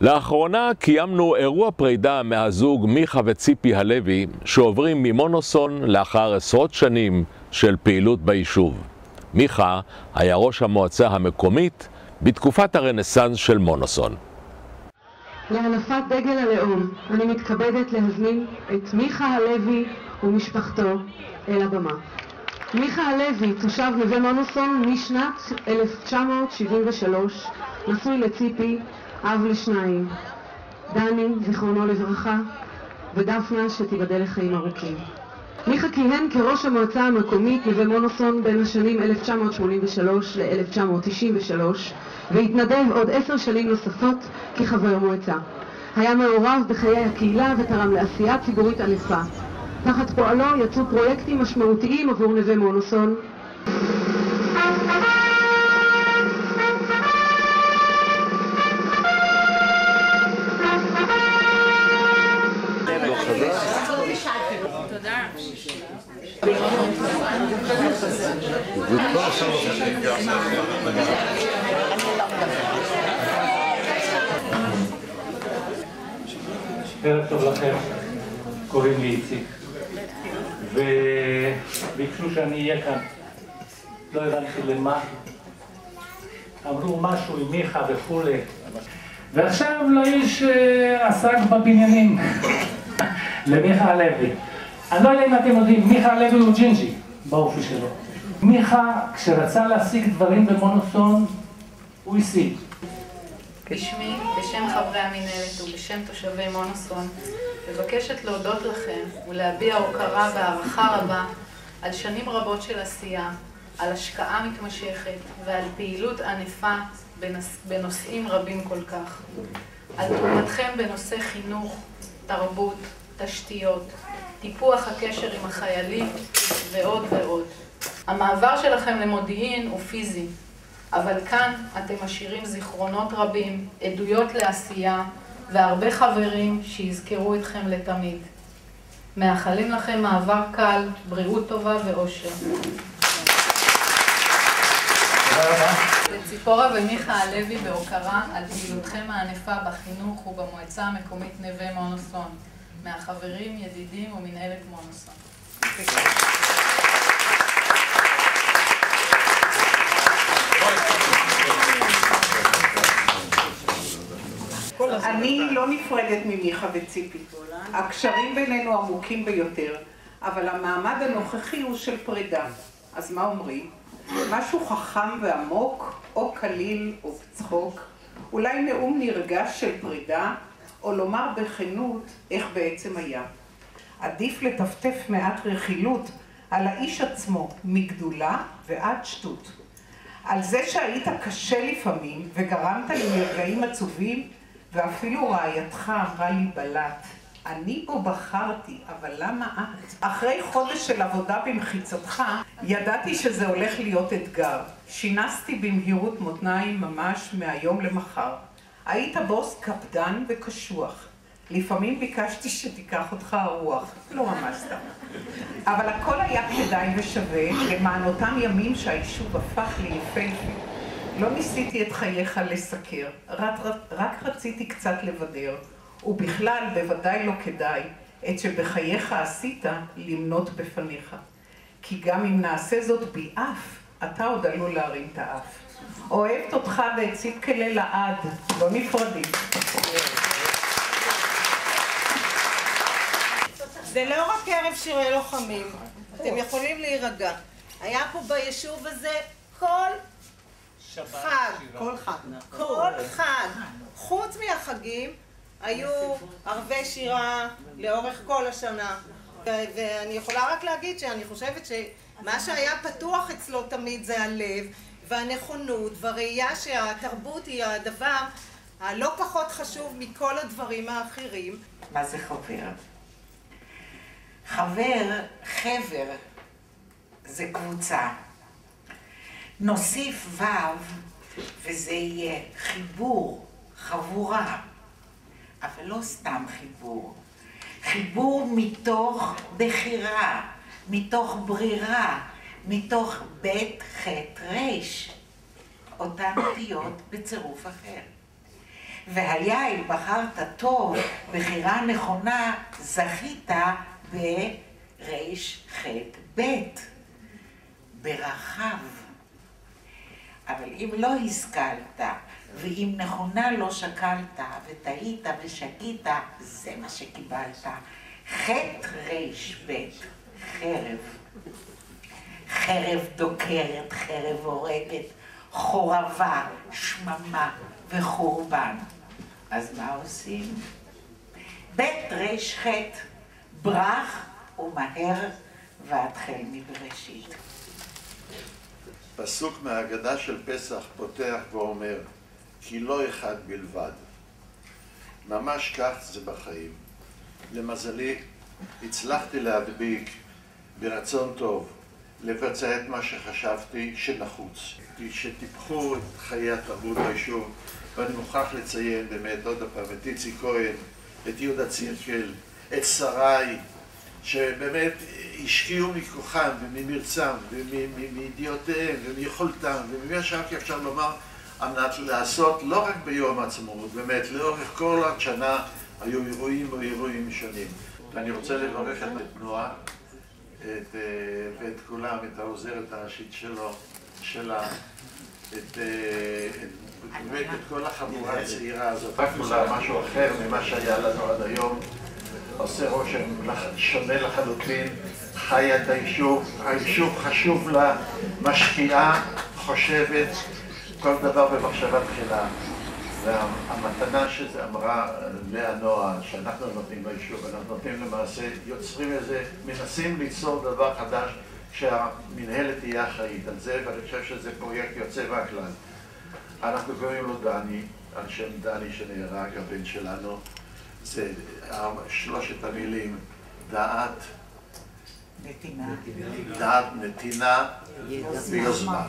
לאחרונה קיימנו אירוע פרידה מהזוג מיכה וציפי הלוי, שעוברים ממונוסון לאחר עשרות שנים של פעילות ביישוב. מיכה היה ראש המועצה המקומית בתקופת הרנסאנס של מונוסון. להנפת דגל הלאום אני מתכבדת להזמין את מיכה הלוי ומשפחתו אל הבמה. מיכה הלוי, תושב נווה מונוסון משנת 1973, נשוי לציפי, אב לשניים, דני, זיכרונו לברכה, ודפנה, שתיבדל לחיים ארוכים. מיכה כיהן כראש המועצה המקומית נווה מונוסון בין השנים 1983 ל-1993 והתנדב עוד עשר שנים נוספות כחבר מועצה. היה מעורב בחיי הקהילה ותרם לעשייה ציבורית ענפה. תחת פועלו יצאו פרויקטים משמעותיים עבור נווה מונוסון. ערב טוב לכם, קוראים לי איציק. וביקשו שאני אהיה כאן, לא הבנתי למה, אמרו משהו עם מיכה וכולי. ועכשיו לאיש עסק בבניינים, למיכה הלוי אני לא יודע אם אתם יודעים, מיכה הלוי הוא ג'ינג'י באופי שלו מיכה, כשרצה להשיג דברים במונוסון, הוא השיג בשמי, בשם חברי המינהלת ובשם תושבי מונוסון, מבקשת להודות לכם ולהביע הוקרה והערכה רבה על שנים רבות של עשייה, על השקעה מתמשכת ועל פעילות ענפה בנוש... בנושאים רבים כל כך. על תרומתכם בנושא חינוך, תרבות, תשתיות, טיפוח הקשר עם החיילים ועוד ועוד. המעבר שלכם למודיעין הוא פיזי, אבל כאן אתם משאירים זיכרונות רבים, עדויות לעשייה והרבה חברים שיזכרו אתכם לתמיד. מאחלים לכם מעבר קל, בריאות טובה ואושר. לציפורה ומיכה הלוי בהוקרה על פעילותכם הענפה בחינוך ובמועצה המקומית נווה מונוסון. מהחברים, ידידים ומנהלת מונוסון. אני לא נפרדת ממיכה וציפי. הקשרים בינינו עמוקים ביותר, אבל המעמד הנוכחי הוא של פרידה. אז מה אומרים? משהו חכם ועמוק, או קליל או בצחוק, אולי נאום נרגש של פרידה, או לומר בכנות איך בעצם היה. עדיף לטפטף מעט רכילות על האיש עצמו, מגדולה ועד שטות. על זה שהיית קשה לפעמים וגרמת לי מרגעים עצובים, ואפילו רעייתך אמרה לי בלט, אני פה בחרתי, אבל למה את? אחרי חודש של עבודה במחיצתך, ידעתי שזה הולך להיות אתגר. שינסתי במהירות מותניים ממש מהיום למחר. היית בוס קפדן וקשוח. לפעמים ביקשתי שתיקח אותך הרוח, לא ממש סתם. אבל הכל היה כדאי ושווה למען אותם ימים שהיישוב הפך ליפהפה. לא ניסיתי את חייך לסקר, רק, רק רציתי קצת לבדר, ובכלל בוודאי לא כדאי את שבחייך עשית למנות בפניך. כי גם אם נעשה זאת ביעף, אתה עוד עלול להרים את האף. אוהבת אותך ואת ציפקלה לעד, לא נפרדים. זה לא רק ערב שירי לוחמים, אתם יכולים להירגע. היה פה ביישוב הזה כל חג, כל חג, כל חג, חוץ מהחגים, היו ערבי שירה לאורך כל השנה. ואני יכולה רק להגיד שאני חושבת שמה שהיה פתוח אצלו תמיד זה הלב והנכונות והראייה שהתרבות היא הדבר הלא פחות חשוב מכל הדברים האחרים. מה זה חבר? חבר, חבר, זה קבוצה. נוסיף ו' וזה יהיה חיבור, חבורה, אבל לא סתם חיבור. חיבור מתוך בחירה, מתוך ברירה, מתוך בית ח' ר', אותן אותיות בצירוף אחר. והיה אם בחרת טוב, בחירה נכונה, זכית ברח"ב, ברחב. אבל אם לא השכלת, ואם נכונה לא שקלת, וטעית ושגית, זה מה שקיבלת. חטא ר"ב, חרב. חרב דוקרת, חרב הורגת, חורבה, שממה וחורבן. אז מה עושים? בית ר"ח, ברח ומהר והתחל מבראשית. פסוק מההגדה של פסח פותח ואומר, כי לא אחד בלבד. ממש כך זה בחיים. למזלי, הצלחתי להדביק ברצון טוב, לבצע את מה שחשבתי שנחוץ. שטיפחו את חיי התרבות ביישוב, ואני מוכרח לציין באמת עוד פעם את איציק כהן, את יהודה צירקל, את שרי, שבאמת השקיעו מכוחם וממרצם ומידיעותיהם ומיכולתם וממה שרק אפשר לומר על מנת לעשות לא רק ביום העצמאות, באמת, לאורך כל השנה היו אירועים ואירועים שונים. ואני רוצה לברך את נועה, את, אה, ואת כולם, את העוזרת הראשית שלו, שלה, את, אה, את, את כל החבורה הצעירה הזאת. רק משהו אחר ממה שהיה לנו עד היום. עושה רושם שונה לחלוטין, חיה את היישוב, היישוב חשוב לה, משקיעה, חושבת, כל דבר במחשבה תחילה. והמתנה שזה אמרה לאה נועה, שאנחנו נותנים ביישוב, אנחנו נותנים למעשה, יוצרים איזה, מנסים ליצור דבר חדש שהמנהלת תהיה אחראית על זה, ואני חושב שזה פרויקט יוצא מהכלל. אנחנו קוראים לו דני, על שם דני שנהרג, הבן שלנו. זה שלושת המילים, דעת, נתינה, דעת, נתינה ויוזמה.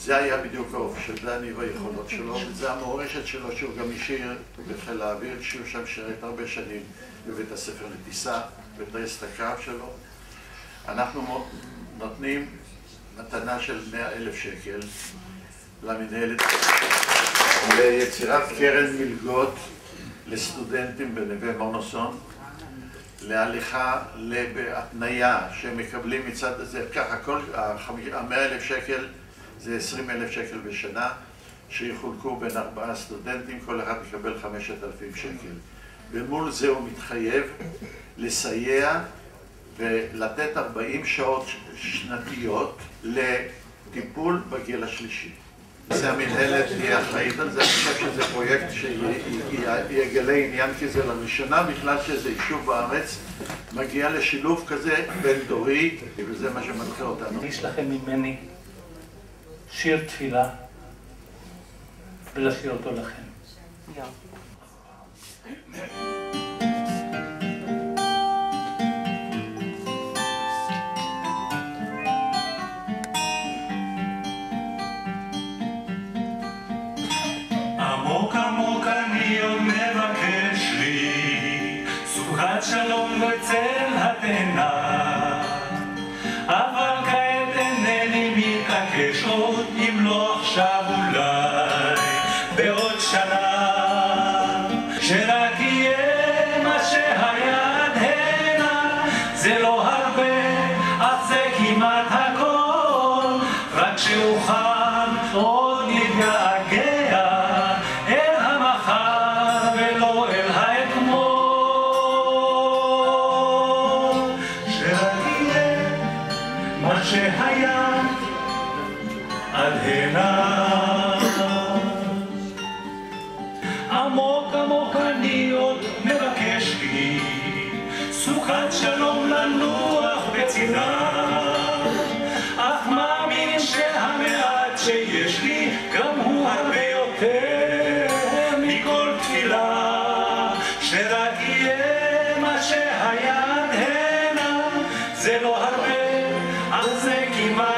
זה היה בדיוק האופי של דני והיכולות שלו, וזה המורשת שלו שהוא גם השאיר בחיל האוויר, שהוא שם שירת הרבה שנים בבית הספר לטיסה, בטייסת הקרב שלו. אנחנו נותנים מתנה של מאה אלף שקל למנהלת ליצירת קרן מלגות לסטודנטים בנווה מונוסון, להליכה בהתניה שהם מקבלים מצד הזה, ככה כל המאה אלף שקל זה עשרים אלף שקל בשנה שיחולקו בין ארבעה סטודנטים, כל אחד יקבל חמשת אלפים שקל. ומול זה הוא מתחייב לסייע ולתת ארבעים שעות שנתיות לטיפול בגיל השלישי. זה המנהלת תהיה אחראית על זה, אני חושב שזה פרויקט שיגלה עניין כזה לראשונה, בכלל שזה יישוב בארץ מגיע לשילוב כזה בין דורי, וזה מה שמנחה אותנו. יש לכם ממני שיר תפילה ולשיר אותו לכם. עמוק מתעקש עוד סוכת שלום לנוח בצידה אך מאמין שהמעט שיש לי גם הוא הרבה יותר מכל תפילה. שרק יהיה מה שהיה עד הנה זה לא הרבה אך זה כמעט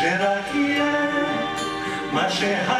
שרק יהיה מה שהיה